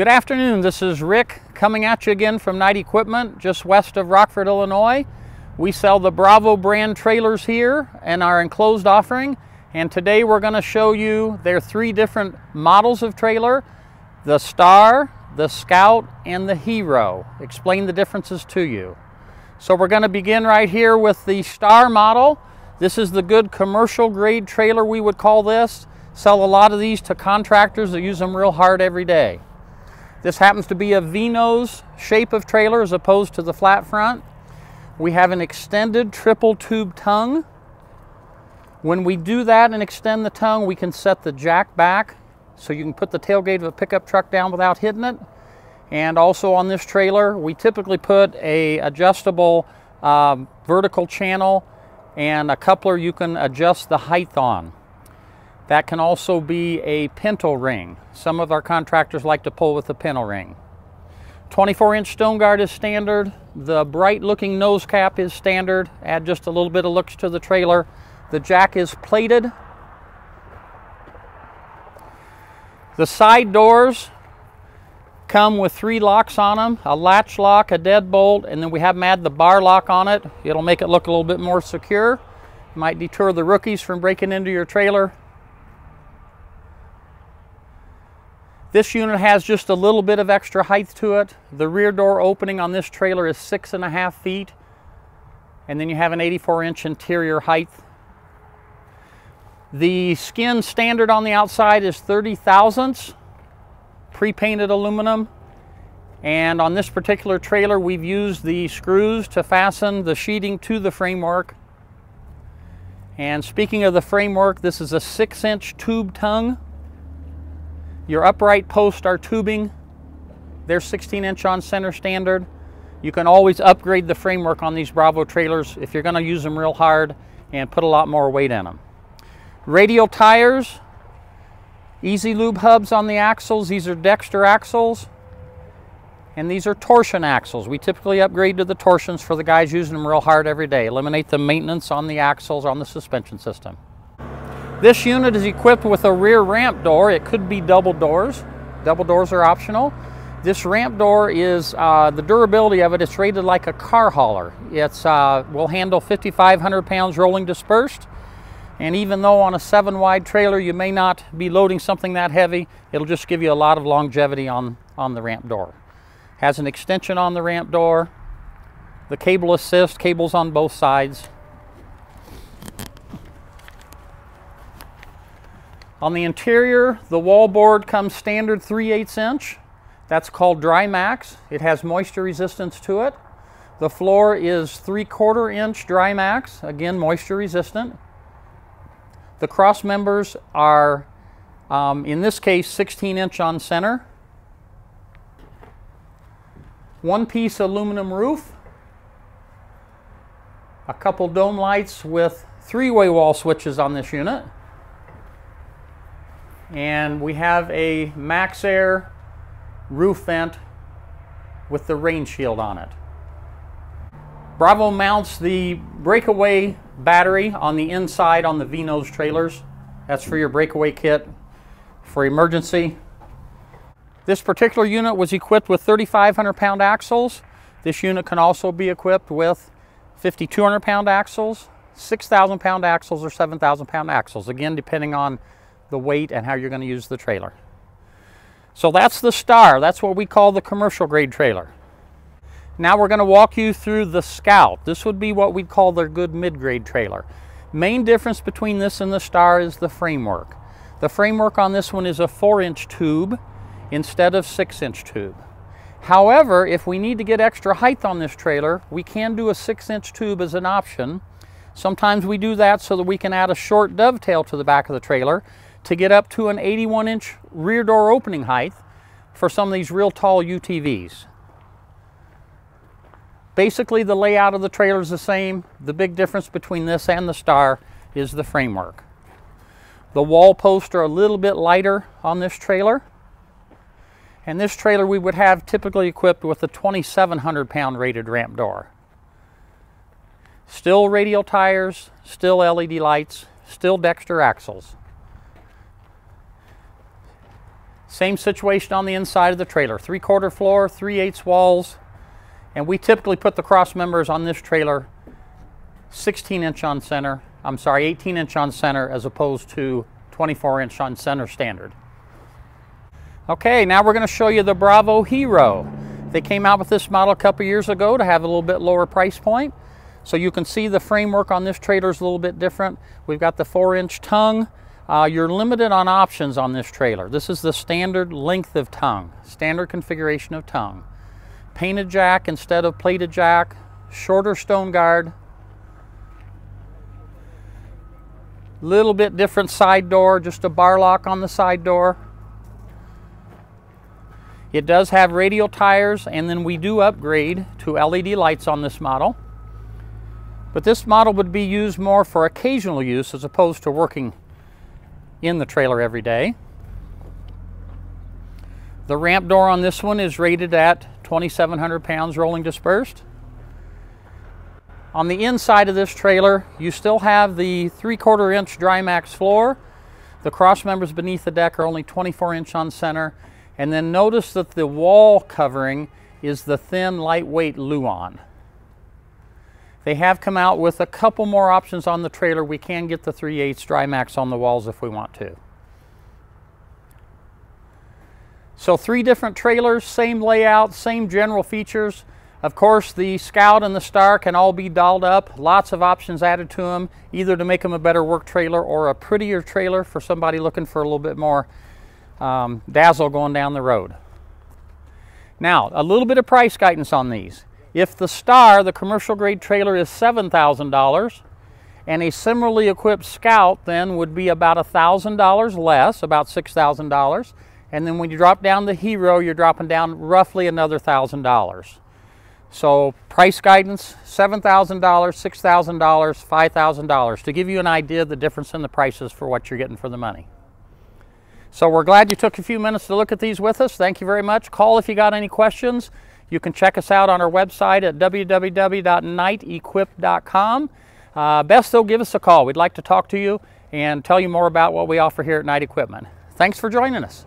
Good afternoon, this is Rick coming at you again from NITE Equipment just west of Rockford, Illinois. We sell the Bravo brand trailers here and our enclosed offering and today we're going to show you their three different models of trailer, the Star, the Scout, and the Hero. Explain the differences to you. So we're going to begin right here with the Star model. This is the good commercial grade trailer we would call this. Sell a lot of these to contractors that use them real hard every day. This happens to be a V-nose shape of trailer as opposed to the flat front. We have an extended triple tube tongue. When we do that and extend the tongue, we can set the jack back so you can put the tailgate of a pickup truck down without hitting it. And also on this trailer, we typically put a adjustable um, vertical channel and a coupler you can adjust the height on. That can also be a pintle ring. Some of our contractors like to pull with a pintle ring. 24 inch stone guard is standard. The bright looking nose cap is standard. Add just a little bit of looks to the trailer. The jack is plated. The side doors come with three locks on them, a latch lock, a deadbolt, and then we have them add the bar lock on it. It'll make it look a little bit more secure. Might deter the rookies from breaking into your trailer. This unit has just a little bit of extra height to it. The rear door opening on this trailer is six and a half feet. And then you have an 84 inch interior height. The skin standard on the outside is 30 thousandths, pre-painted aluminum. And on this particular trailer, we've used the screws to fasten the sheeting to the framework. And speaking of the framework, this is a six inch tube tongue your upright posts are tubing. They're 16 inch on center standard. You can always upgrade the framework on these Bravo trailers if you're gonna use them real hard and put a lot more weight in them. Radial tires, easy lube hubs on the axles. These are Dexter axles. And these are torsion axles. We typically upgrade to the torsions for the guys using them real hard every day. Eliminate the maintenance on the axles on the suspension system. This unit is equipped with a rear ramp door. It could be double doors. Double doors are optional. This ramp door is, uh, the durability of it, it is rated like a car hauler. It's uh, will handle 5,500 pounds rolling dispersed. And even though on a seven wide trailer you may not be loading something that heavy, it'll just give you a lot of longevity on, on the ramp door. Has an extension on the ramp door. The cable assist, cables on both sides. On the interior, the wallboard comes standard 3 8 inch. That's called Dry Max. It has moisture resistance to it. The floor is 3 quarter inch Dry Max, again moisture resistant. The cross members are, um, in this case, 16 inch on center. One piece aluminum roof. A couple dome lights with three-way wall switches on this unit and we have a MaxxAir roof vent with the rain shield on it. Bravo mounts the breakaway battery on the inside on the V-nose trailers. That's for your breakaway kit for emergency. This particular unit was equipped with 3,500 pound axles. This unit can also be equipped with 5,200 pound axles, 6,000 pound axles, or 7,000 pound axles, again depending on the weight and how you're going to use the trailer. So that's the Star. That's what we call the commercial grade trailer. Now we're going to walk you through the Scout. This would be what we'd call their good mid-grade trailer. Main difference between this and the Star is the framework. The framework on this one is a 4-inch tube instead of 6-inch tube. However, if we need to get extra height on this trailer, we can do a 6-inch tube as an option. Sometimes we do that so that we can add a short dovetail to the back of the trailer to get up to an 81 inch rear door opening height for some of these real tall UTVs. Basically the layout of the trailer is the same. The big difference between this and the Star is the framework. The wall posts are a little bit lighter on this trailer. And this trailer we would have typically equipped with a 2,700 pound rated ramp door. Still radial tires, still LED lights, still Dexter axles. Same situation on the inside of the trailer. Three quarter floor, three eighths walls. And we typically put the cross members on this trailer 16 inch on center. I'm sorry, 18 inch on center as opposed to 24 inch on center standard. Okay, now we're going to show you the Bravo Hero. They came out with this model a couple years ago to have a little bit lower price point. So you can see the framework on this trailer is a little bit different. We've got the four inch tongue. Uh, you're limited on options on this trailer. This is the standard length of tongue, standard configuration of tongue. Painted jack instead of plated jack, shorter stone guard, little bit different side door, just a bar lock on the side door. It does have radial tires and then we do upgrade to LED lights on this model. But this model would be used more for occasional use as opposed to working in the trailer every day. The ramp door on this one is rated at 2,700 pounds rolling dispersed. On the inside of this trailer, you still have the 3 quarter inch Drymax floor. The cross members beneath the deck are only 24 inch on center. And then notice that the wall covering is the thin, lightweight Luan. They have come out with a couple more options on the trailer. We can get the 3 8 Drymax on the walls if we want to. So three different trailers, same layout, same general features. Of course, the Scout and the Star can all be dolled up. Lots of options added to them, either to make them a better work trailer or a prettier trailer for somebody looking for a little bit more um, dazzle going down the road. Now, a little bit of price guidance on these. If the Star, the commercial grade trailer, is $7,000, and a similarly equipped Scout then would be about $1,000 less, about $6,000. And then when you drop down the Hero, you're dropping down roughly another $1,000. So price guidance, $7,000, $6,000, $5,000 to give you an idea of the difference in the prices for what you're getting for the money. So we're glad you took a few minutes to look at these with us. Thank you very much. Call if you got any questions. You can check us out on our website at www.niteequip.com. Uh, best though, give us a call. We'd like to talk to you and tell you more about what we offer here at NITE Equipment. Thanks for joining us.